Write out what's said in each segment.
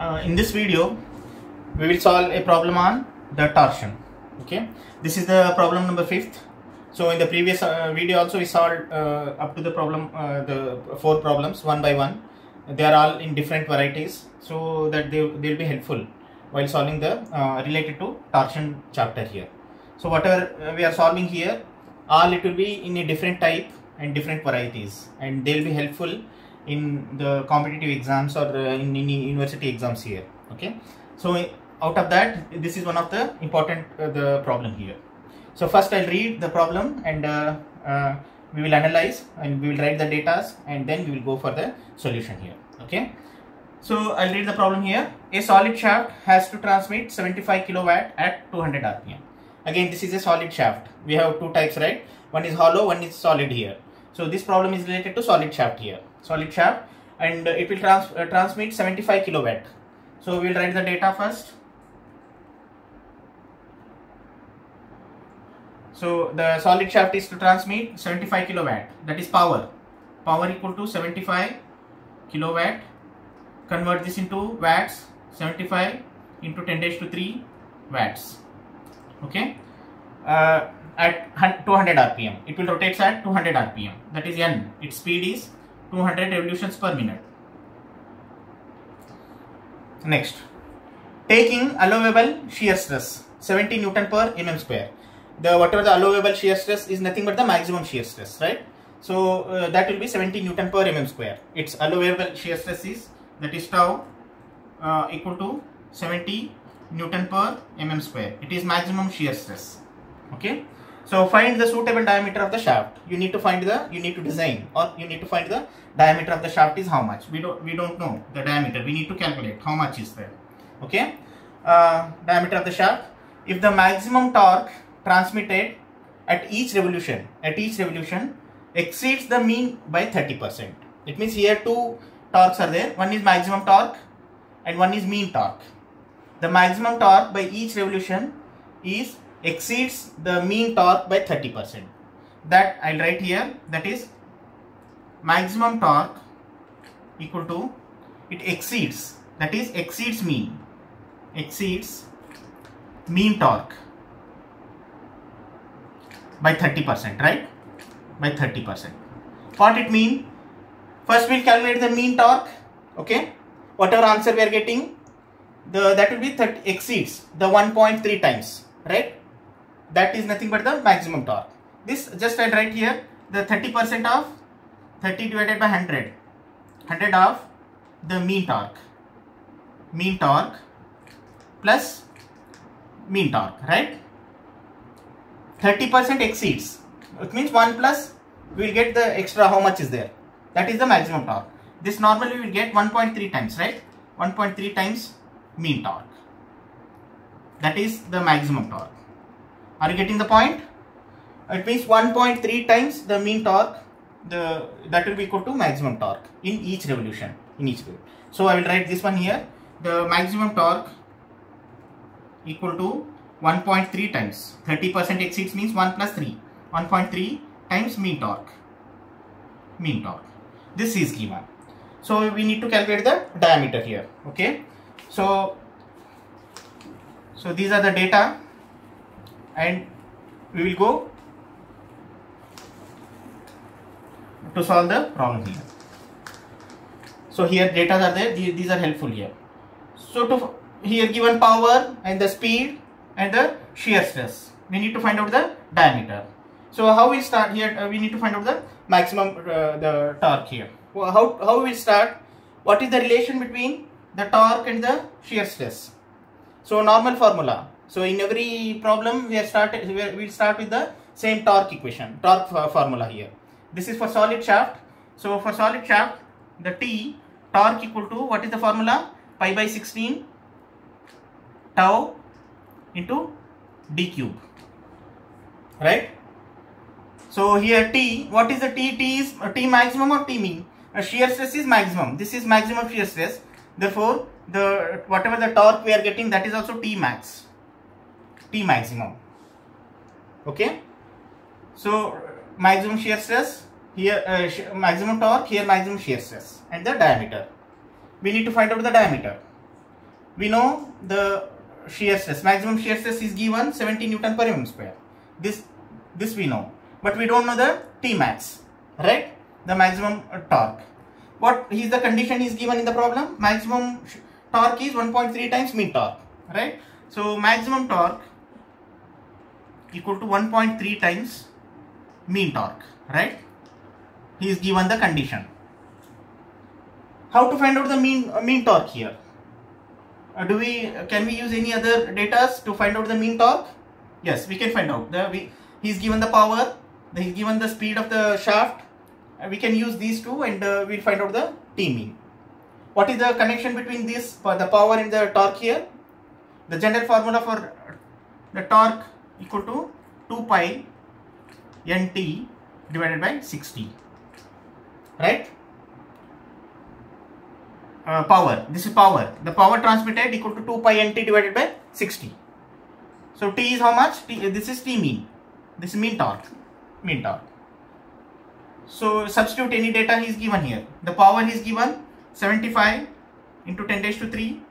uh, in this video we will solve a problem on the torsion. Okay? This is the problem number fifth. So in the previous uh, video also we solved uh, up to the problem uh, the four problems one by one. They are all in different varieties so that they will be helpful while solving the uh, related to torsion chapter here. So whatever uh, we are solving here all it will be in a different type and different varieties and they will be helpful in the competitive exams or uh, in any university exams here okay? So out of that this is one of the important uh, the problem here. So first i'll read the problem and uh, uh, we will analyze and we will write the data and then we will go for the solution here okay? So i'll read the problem here. A solid shaft has to transmit 75 kilowatt at 200 rpm again this is a solid shaft. We have two types right? One is hollow one is solid here. So this problem is related to solid shaft here solid shaft and it will trans uh, transmit 75 kilowatt. So we'll write the data first. So the solid shaft is to transmit 75 kilowatt. That is power. Power equal to 75 kilowatt. Convert this into watts 75 into 10 raised to 3 watts. Okay? Uh, at 200 rpm it will rotate at 200 rpm that is n. Its speed is 200 revolutions per minute. Next. Taking allowable shear stress 70 newton per mm square. The whatever the allowable shear stress is nothing but the maximum shear stress right? So uh, that will be 70 newton per mm square. Its allowable shear stress is that is tau uh, equal to 70 newton per mm square. It is maximum shear stress. Okay so find the suitable diameter of the shaft. You need to find the you need to design or you need to find the diameter of the shaft is how much. We don't we don't know the diameter. We need to calculate how much is there. Okay? Uh, diameter of the shaft. If the maximum torque transmitted at each revolution at each revolution exceeds the mean by 30 percent. It means here two torques are there. One is maximum torque and one is mean torque. The maximum torque by each revolution is exceeds the mean torque by 30 percent. That i'll write here that is maximum torque equal to it exceeds that is exceeds mean exceeds mean torque by 30 percent right? By 30 percent. What it mean? First we'll calculate the mean torque okay? Whatever answer we are getting the that will be 30 exceeds the 1.3 times right that is nothing but the maximum torque. This just I write here the 30 percent of 30 divided by 100 100 of the mean torque. Mean torque plus mean torque right? 30 percent exceeds. It means 1 plus we will get the extra how much is there. That is the maximum torque. This normally we will get 1.3 times right? 1.3 times mean torque. That is the maximum torque are you getting the point? It means 1.3 times the mean torque the that will be equal to maximum torque in each revolution in each revolution. so i will write this one here. The maximum torque equal to 1.3 times. 30 percent exceeds means 1 plus 3 1.3 times mean torque. Mean torque. This is given. So we need to calculate the diameter here. Okay? So so these are the data and we will go to solve the problem here. So here data are there. These, are helpful here. So to here given power and the speed and the shear stress. We need to find out the diameter. So how we start here uh, we need to find out the maximum uh, the torque here. How how we start? What is the relation between the torque and the shear stress? So normal formula so in every problem we are started we will start with the same torque equation torque formula here. This is for solid shaft. So for solid shaft the t torque equal to what is the formula? Pi by 16 tau into d cube. Right? So here t what is the t? T is t maximum or t mean? Uh, shear stress is maximum. This is maximum shear stress. Therefore the whatever the torque we are getting that is also t max t maximum. Okay? So maximum shear stress here uh, maximum torque here maximum shear stress and the diameter. We need to find out the diameter. We know the shear stress. Maximum shear stress is given 70 newton per mm square. This this we know. But we don't know the t max right? The maximum uh, torque. What is the condition is given in the problem? Maximum torque is 1.3 times mean torque right? So maximum torque equal to 1.3 times mean torque right? He is given the condition. How to find out the mean uh, mean torque here? Uh, do we can we use any other data to find out the mean torque? Yes we can find out. The we he's given the power he's given the speed of the shaft. Uh, we can use these two and uh, we'll find out the t mean. What is the connection between this the power and the torque here? The general formula for the torque equal to 2 pi nt divided by 60 right? Uh, power. This is power. The power transmitted equal to 2 pi nt divided by 60 so t is how much? T, this is t mean. This is mean torque. Mean torque. So substitute any data is given here. The power is given 75 into 10 raised to 3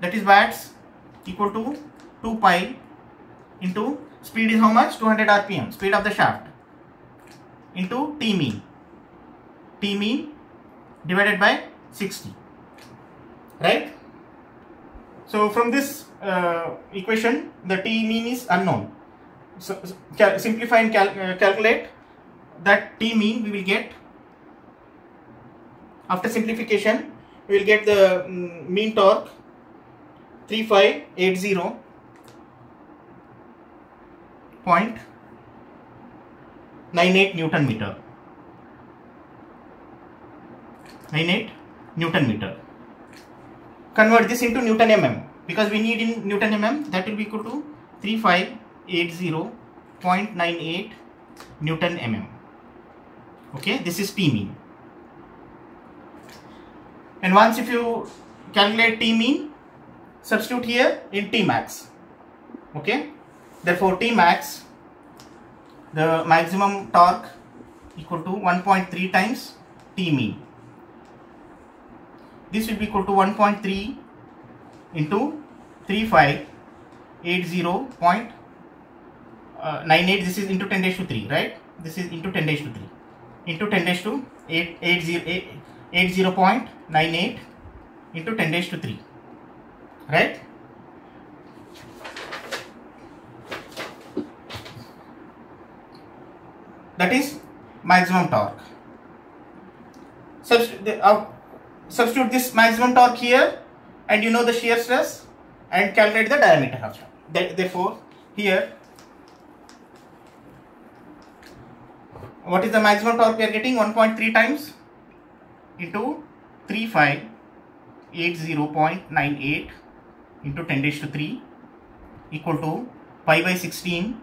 that is watts equal to 2 pi into speed is how much? 200 rpm speed of the shaft. Into t mean t mean divided by 60 right? So from this uh, equation the t mean is unknown. So, so simplify and cal uh, calculate that t mean we will get after simplification we will get the um, mean torque 3580 point 98 newton meter. 98 newton meter. Convert this into newton mm because we need in newton mm that will be equal to 3580.98 newton mm okay this is t mean. And once if you calculate t mean substitute here in t max. Okay therefore t max the maximum torque equal to 1.3 times t mean. This will be equal to 1.3 into 3580.98 uh, this is into 10 dash to 3 right? This is into 10 dash to 3 into 10 dash to 8, 80, 80.98 into 10 dash to 3 right that is maximum torque. Substitute, uh, substitute this maximum torque here and you know the shear stress and calculate the diameter of shaft therefore here what is the maximum torque we are getting? 1.3 times into 3580.98 into 10 raised to 3 equal to pi by 16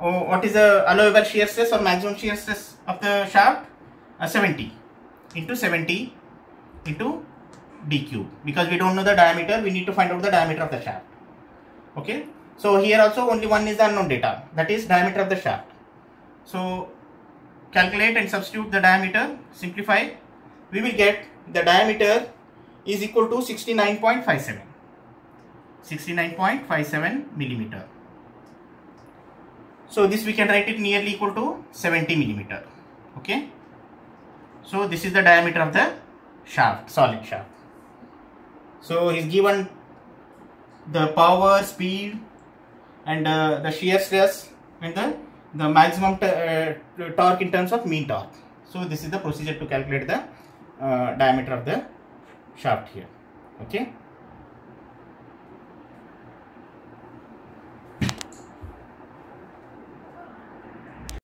oh, what is the allowable shear stress or maximum shear stress of the shaft? Uh, 70 into 70 into d cube. Because we don't know the diameter we need to find out the diameter of the shaft. Okay? So here also only one is the unknown data. That is diameter of the shaft. So calculate and substitute the diameter simplify. We will get the diameter is equal to 69.57 69.57 millimeter so this we can write it nearly equal to 70 millimeter. Okay? So this is the diameter of the shaft solid shaft. So he's given the power speed and uh, the shear stress and the the maximum uh, torque in terms of mean torque. So this is the procedure to calculate the uh, diameter of the shaft here. Okay